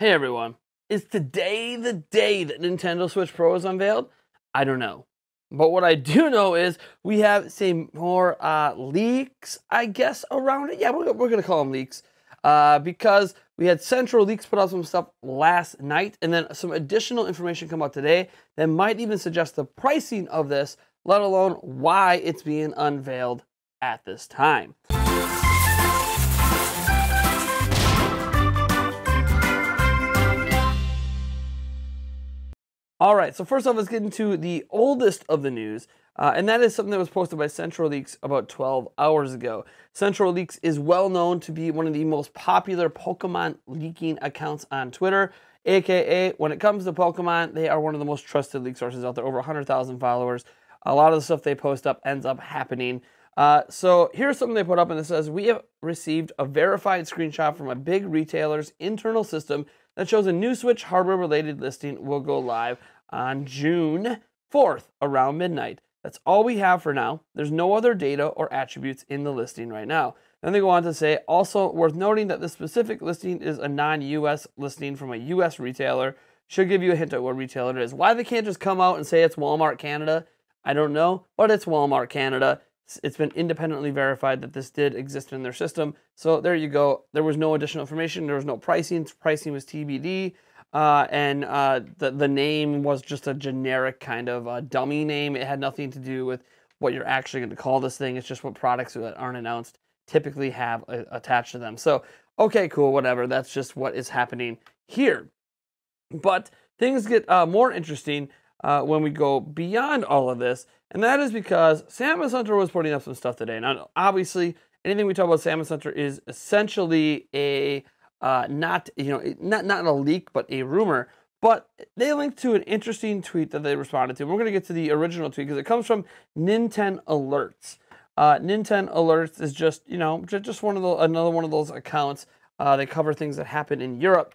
Hey everyone, is today the day that Nintendo Switch Pro is unveiled? I don't know. But what I do know is we have some more uh, leaks, I guess, around it. Yeah, we're, we're going to call them leaks uh, because we had Centro Leaks put out some stuff last night and then some additional information come out today that might even suggest the pricing of this, let alone why it's being unveiled at this time. All right, so first off, let's get into the oldest of the news, uh, and that is something that was posted by Centro Leaks about 12 hours ago. Centro Leaks is well known to be one of the most popular Pokemon leaking accounts on Twitter, aka when it comes to Pokemon, they are one of the most trusted leak sources out there, over 100,000 followers. A lot of the stuff they post up ends up happening. Uh, so here's something they put up, and it says We have received a verified screenshot from a big retailer's internal system that shows a new Switch hardware related listing will go live on June 4th around midnight. That's all we have for now. There's no other data or attributes in the listing right now. Then they go on to say, also worth noting that the specific listing is a non US listing from a US retailer. Should give you a hint at what retailer it is. Why they can't just come out and say it's Walmart Canada, I don't know, but it's Walmart Canada. It's been independently verified that this did exist in their system. So there you go. There was no additional information. There was no pricing. Pricing was TBD. Uh, and uh, the the name was just a generic kind of uh, dummy name. It had nothing to do with what you're actually going to call this thing. It's just what products that aren't announced typically have a, attached to them. So okay, cool, whatever. That's just what is happening here. But things get uh, more interesting uh, when we go beyond all of this, and that is because Samus Hunter was putting up some stuff today. Now, obviously, anything we talk about Samus Hunter is essentially a uh, not you know not not a leak but a rumor. But they linked to an interesting tweet that they responded to. We're going to get to the original tweet because it comes from Nintendo Alerts. Uh, Nintendo Alerts is just you know just one of the another one of those accounts. Uh, they cover things that happen in Europe.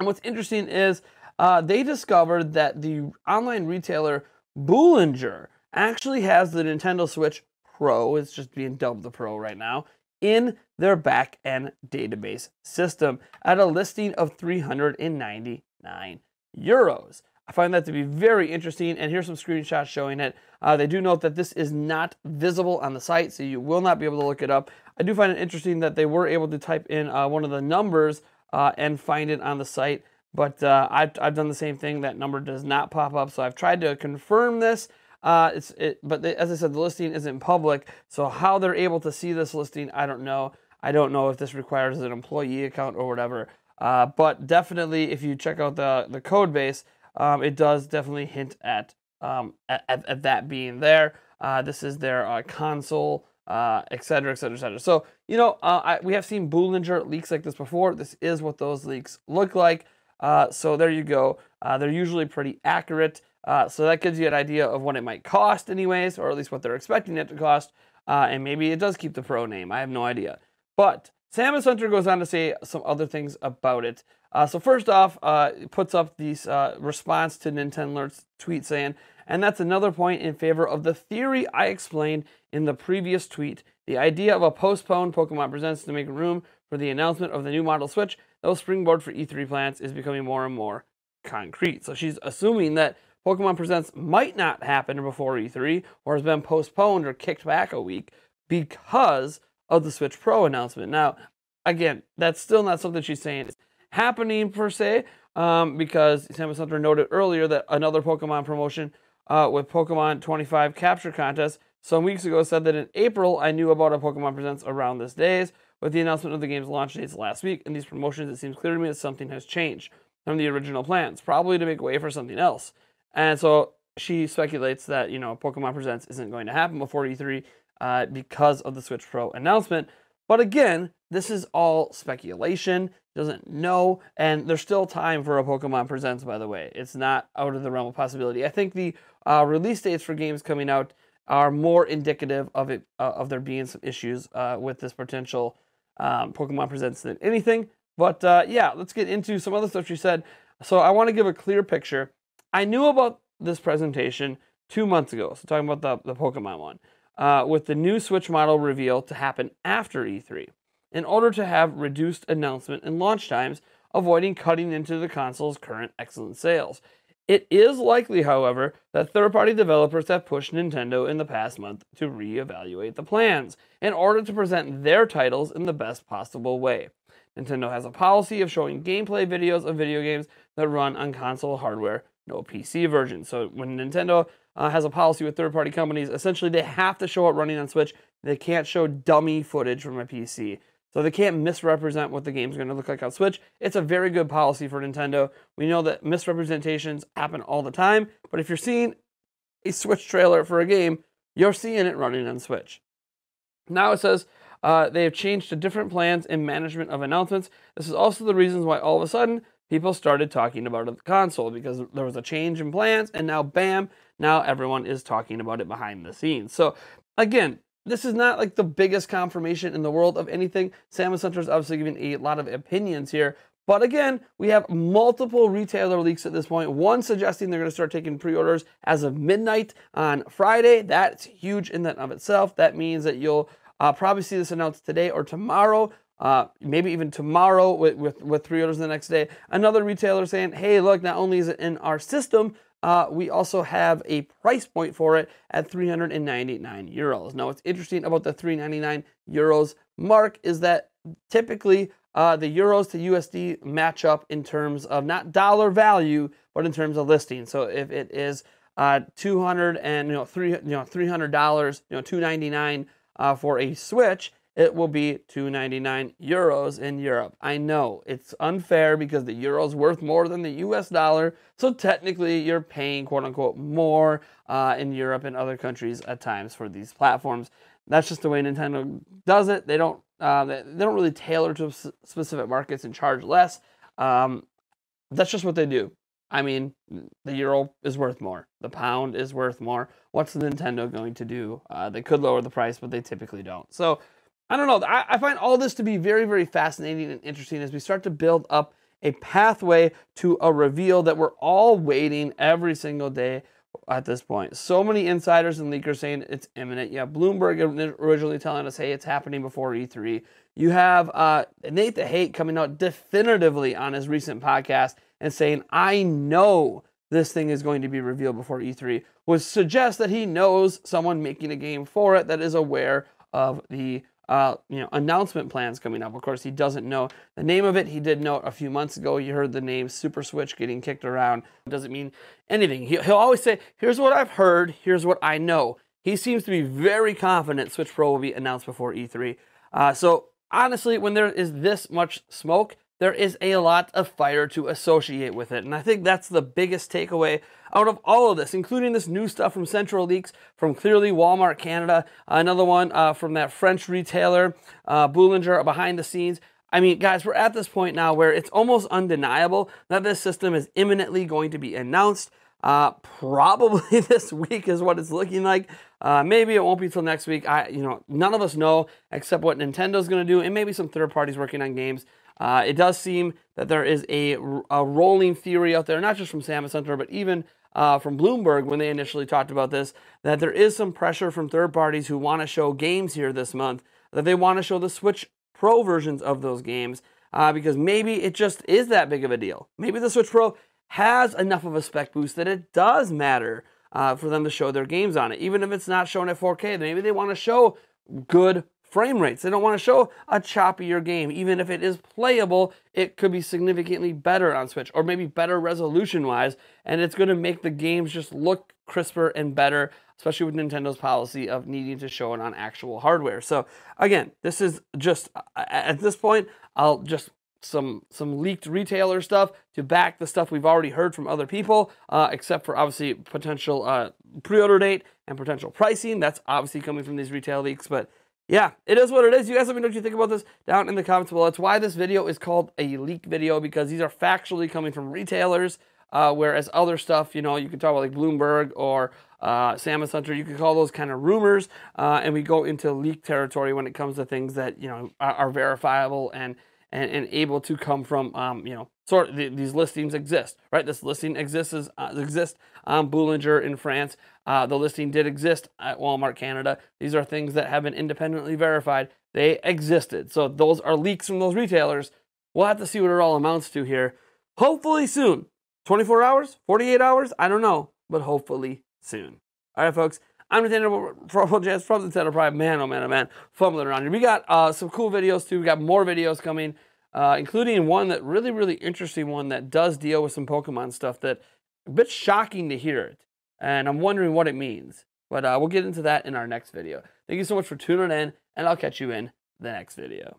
And what's interesting is uh, they discovered that the online retailer Boulanger actually has the Nintendo Switch Pro. It's just being dubbed the Pro right now in their back end database system at a listing of 399 euros. I find that to be very interesting, and here's some screenshots showing it. Uh, they do note that this is not visible on the site, so you will not be able to look it up. I do find it interesting that they were able to type in uh, one of the numbers uh, and find it on the site, but uh, I've, I've done the same thing. That number does not pop up, so I've tried to confirm this. Uh, it's it, but they, as I said, the listing isn't public, so how they're able to see this listing, I don't know. I don't know if this requires an employee account or whatever. Uh, but definitely, if you check out the the code base, um, it does definitely hint at um, at, at, that being there. Uh, this is their uh, console, uh, et cetera, et cetera, et cetera. So you know, uh, I, we have seen Boulanger leaks like this before. This is what those leaks look like. Uh, so there you go. Uh, they're usually pretty accurate. Uh, so that gives you an idea of what it might cost, anyways, or at least what they're expecting it to cost. Uh, and maybe it does keep the pro name. I have no idea. But Samus Hunter goes on to say some other things about it. Uh, so first off, uh, puts up this response to Nintendo Alert's tweet saying, and that's another point in favor of the theory I explained in the previous tweet. The idea of a postponed Pokemon Presents to make room for the announcement of the new model Switch, those springboard for E3 plans, is becoming more and more concrete. So she's assuming that Pokemon Presents might not happen before E3 or has been postponed or kicked back a week because of the Switch Pro announcement. Now, again, that's still not something she's saying is happening per se, um, because Samus Hunter noted earlier that another Pokemon promotion uh, with Pokemon 25 Capture Contest some weeks ago said that in April I knew about a Pokemon Presents around this days. With the announcement of the game's launch dates last week and these promotions, it seems clear to me that something has changed from the original plans, probably to make way for something else. And so she speculates that, you know, Pokemon Presents isn't going to happen before E3 uh, because of the Switch Pro announcement. But again, this is all speculation. Doesn't know, and there's still time for a Pokemon Presents. By the way, it's not out of the realm of possibility. I think the uh, release dates for games coming out are more indicative of it uh, of there being some issues uh, with this potential um, Pokemon Presents than anything. But uh, yeah, let's get into some other stuff she said. So I want to give a clear picture I knew about this presentation two months ago. So talking about the, the Pokemon one, uh, with the new Switch model reveal to happen after E3. In order to have reduced announcement and launch times, avoiding cutting into the console's current excellent sales. It is likely, however, that third party developers have pushed Nintendo in the past month to reevaluate the plans in order to present their titles in the best possible way. Nintendo has a policy of showing gameplay videos of video games that run on console hardware, no PC version. So when Nintendo uh, has a policy with third party companies, essentially they have to show it running on Switch. They can't show dummy footage from a PC. So they can't misrepresent what the game's going to look like on Switch. It's a very good policy for Nintendo. We know that misrepresentations happen all the time, but if you're seeing a Switch trailer for a game, you're seeing it running on Switch. Now it says uh, they have changed to different plans and management of announcements. This is also the reasons why all of a sudden people started talking about the console because there was a change in plans, and now bam, now everyone is talking about it behind the scenes. So again, this is not like the biggest confirmation in the world of anything. Samus Hunter is obviously giving a lot of opinions here. But again, we have multiple retailer leaks at this point. One suggesting they're going to start taking pre orders as of midnight on Friday. That's huge in that of itself. That means that you'll uh, probably see this announced today or tomorrow. Uh, maybe even tomorrow with, with, with pre orders the next day. Another retailer saying, hey, look, not only is it in our system, uh, we also have a price point for it at 399 euros. Now, what's interesting about the 399 euros mark is that typically uh, the euros to USD match up in terms of not dollar value, but in terms of listing. So if it is uh, 200 and you know three you know 300 dollars, you know 299 uh, for a Switch, it will be 299 euros in Europe. I know it's unfair because the euro is worth more than the US dollar, so technically you're paying quote unquote more uh, in Europe and other countries at times for these platforms. That's just the way Nintendo does it. They don't uh, they, they, don't really tailor to specific markets and charge less. Um, that's just what they do. I mean, the euro is worth more. The pound is worth more. What's Nintendo going to do? Uh, they could lower the price, but they typically don't. So I don't know. I, I find all this to be very, very fascinating and interesting as we start to build up a pathway to a reveal that we're all waiting every single day at this point. So many insiders and leakers saying it's imminent. Yeah, Bloomberg originally telling us, hey, it's happening before E3. You have uh, Nate the Hate coming out definitively on his recent podcast and saying, I know this thing is going to be revealed before E3, which suggests that he knows someone making a game for it that is aware of the uh, you know, announcement plans coming up. Of course, he doesn't know the name of it. He did note a few months ago. You heard the name Super Switch getting kicked around. It doesn't mean anything. He, he'll always say, "Here's what I've heard. Here's what I know." He seems to be very confident Switch Pro will be announced before E3. Uh, so honestly, when there is this much smoke, there is a lot of fire to associate with it. And I think that's the biggest takeaway out of all of this, including this new stuff from Centro Leaks, from clearly Walmart Canada, another one uh, from that French retailer, uh, Boulanger, behind the scenes. I mean, guys, we're at this point now where it's almost undeniable that this system is imminently going to be announced. Uh, probably this week is what it's looking like. Uh, maybe it won't be till next week. I, you know, none of us know except what Nintendo's going to do, and maybe some third parties working on games. Uh, it does seem that there is a, a rolling theory out there, not just from Samus Hunter, but even uh, from Bloomberg when they initially talked about this, that there is some pressure from third parties who want to show games here this month, that they want to show the Switch Pro versions of those games, uh, because maybe it just is that big of a deal. Maybe the Switch Pro has enough of a spec boost that it does matter uh, for them to show their games on it, even if it's not shown at 4K. Maybe they want to show good frame rates. They don't want to show a choppier game. Even if it is playable, it could be significantly better on Switch or maybe better resolution wise. And it's going to make the games just look crisper and better, especially with Nintendo's policy of needing to show it on actual hardware. So, again, this is just at this point, I'll just some some leaked retailer stuff to back the stuff we've already heard from other people, uh, except for obviously potential uh, pre-order date and potential pricing. That's obviously coming from these retail leaks, but yeah, it is what it is. You guys let me know what you think about this down in the comments below. That's why this video is called a leak video because these are factually coming from retailers, uh, whereas other stuff, you know, you can talk about like Bloomberg or uh, Samus Hunter, you can call those kind of rumors, uh, and we go into leak territory when it comes to things that you know are, are verifiable and, and and able to come from um, you know sort of these listings exist, right? This listing exists uh, exists on Boulanger in France. Uh, the listing did exist at Walmart Canada. These are things that have been independently verified. They existed. So those are leaks from those retailers. we'll have to see what it all amounts to here. Hopefully soon. 24 hours? 48 hours? I don't know, but hopefully soon. All right, folks. I'm Nathaniel Jazz from the Nintendo Prime. Man, oh man, oh man, fumbling around here. We got uh, some cool videos too. We got more videos coming, uh, including one that really, really interesting one that does deal with some Pokemon stuff that a bit shocking to hear it. And I'm wondering what it means. But uh, we'll get into that in our next video. Thank you so much for tuning in, and I'll catch you in the next video.